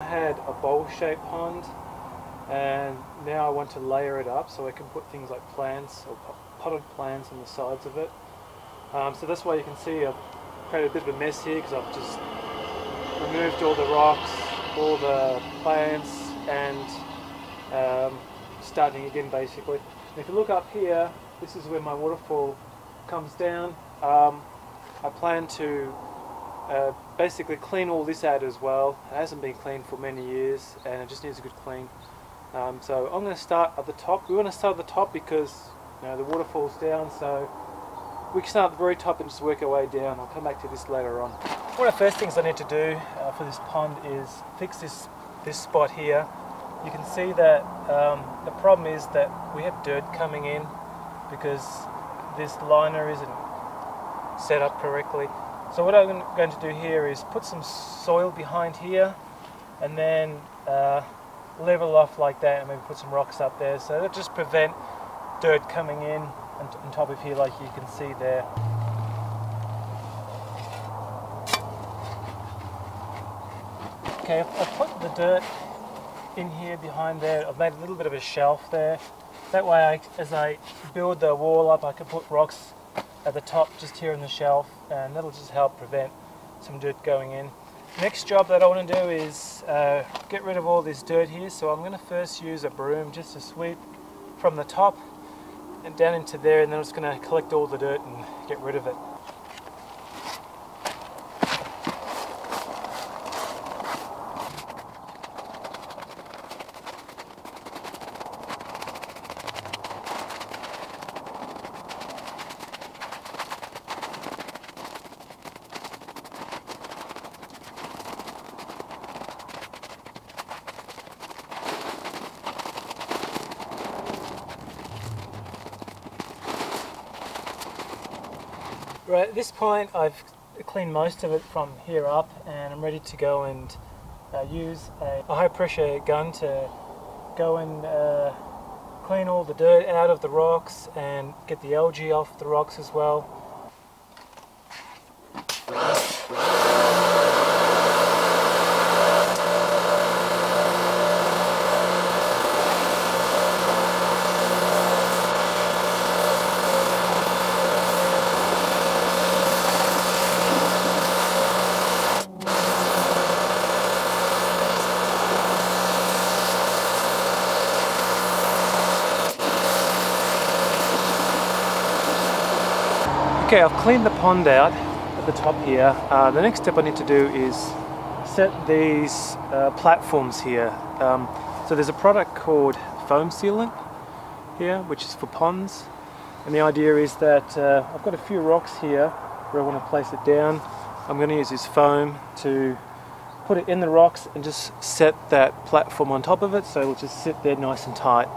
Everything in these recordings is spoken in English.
I had a bowl-shaped pond and now I want to layer it up so I can put things like plants or potted plants on the sides of it. Um, so this way you can see I've created a bit of a mess here because I've just removed all the rocks, all the plants and um, starting again basically. And if you look up here, this is where my waterfall comes down. Um, I plan to uh, basically clean all this out as well. It hasn't been cleaned for many years and it just needs a good clean. Um, so I'm going to start at the top. We want to start at the top because you know, the water falls down so we can start at the very top and just work our way down. I'll come back to this later on. One of the first things I need to do uh, for this pond is fix this, this spot here. You can see that um, the problem is that we have dirt coming in because this liner isn't set up correctly. So what I'm going to do here is put some soil behind here and then uh, level off like that and maybe put some rocks up there so that just prevent dirt coming in on top of here like you can see there. Okay, I've put the dirt in here behind there. I've made a little bit of a shelf there. That way I, as I build the wall up I can put rocks at the top just here in the shelf and that'll just help prevent some dirt going in. Next job that I want to do is uh, get rid of all this dirt here so I'm going to first use a broom just to sweep from the top and down into there and then I'm just going to collect all the dirt and get rid of it. Right, at this point I've cleaned most of it from here up and I'm ready to go and uh, use a, a, high pressure gun to go and uh, clean all the dirt out of the rocks and get the algae off the rocks as well. Okay, I've cleaned the pond out at the top here. Uh, the next step I need to do is set these uh, platforms here. Um, so there's a product called foam sealant here, which is for ponds. And the idea is that uh, I've got a few rocks here where I want to place it down. I'm going to use this foam to put it in the rocks and just set that platform on top of it so it'll just sit there nice and tight.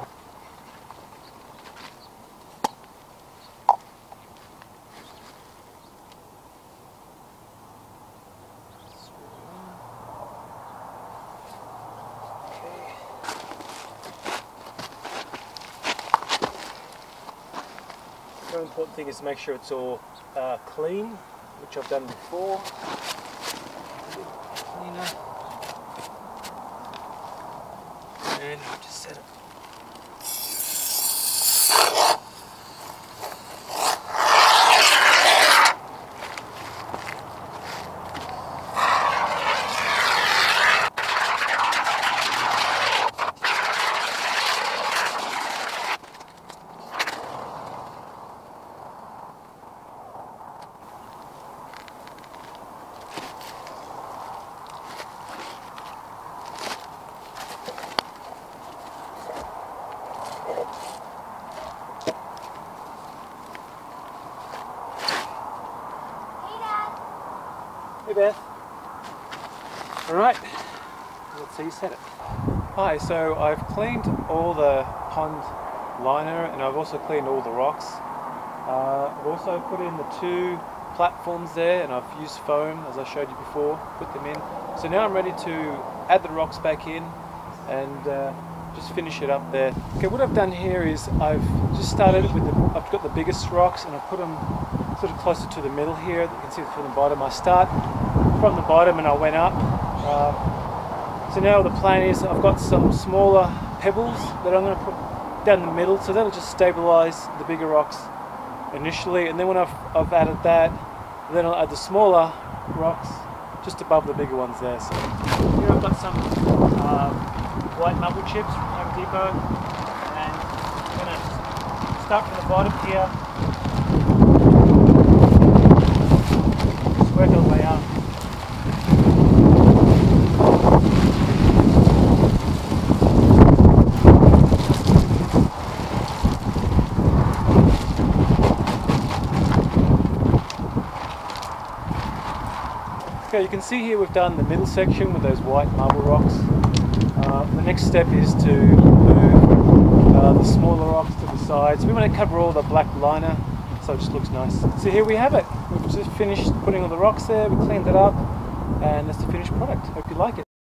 Important thing is to make sure it's all uh, clean, which I've done before. Cleaner. And just set it Hey Beth. Alright, let's see you set it. Hi, so I've cleaned all the pond liner and I've also cleaned all the rocks. Uh, I've also put in the two platforms there and I've used foam as I showed you before, put them in. So now I'm ready to add the rocks back in and uh, just finish it up there. Okay, what I've done here is I've just started with the, I've got the biggest rocks and I've put them sort of closer to the middle here. You can see from the bottom. I start from the bottom and I went up. Uh, So now the plan is I've got some smaller pebbles that I'm going to put down the middle so that'll just stabilize the bigger rocks initially and then when I've, I've added that then I'll add the smaller rocks just above the bigger ones there. So here I've got some um, white marble chips from Home Depot and I'm going to start from the bottom here Okay, you can see here we've done the middle section with those white marble rocks. Uh, the next step is to move uh, the smaller rocks to the sides. We want to cover all the black liner so it just looks nice. So here we have it. We've just finished putting all the rocks there, we cleaned it up and that's the finished product. Hope you like it.